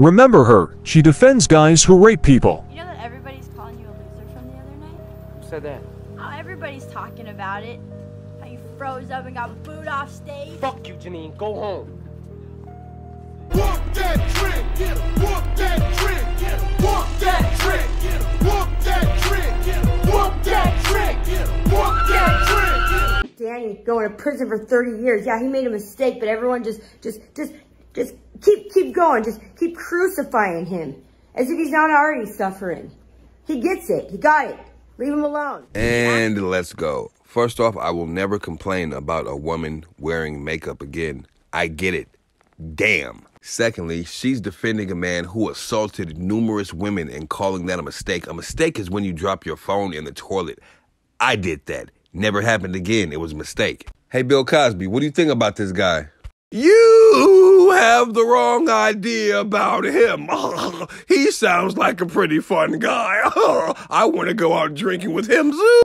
Remember her, she defends guys who rape people. You know that everybody's calling you a loser from the other night? Who said that? Oh, everybody's talking about it. How you froze up and got booed off stage. Fuck you, Janine. Go home. Walk that trick, get him. Walk that trick, get him. Walk that trick, get him. Walk that trick, get him. Walk that trick, get him. Walk that trick, get him. Danny going to prison for 30 years. Yeah, he made a mistake, but everyone just, just, just, just keep, keep going. Just keep crucifying him as if he's not already suffering. He gets it. He got it. Leave him alone. And let's go. First off, I will never complain about a woman wearing makeup again. I get it. Damn. Secondly, she's defending a man who assaulted numerous women and calling that a mistake. A mistake is when you drop your phone in the toilet. I did that. Never happened again. It was a mistake. Hey, Bill Cosby, what do you think about this guy? You have the wrong idea about him. he sounds like a pretty fun guy. I want to go out drinking with him soon.